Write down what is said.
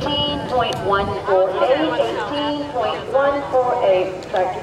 18.148, 18.148.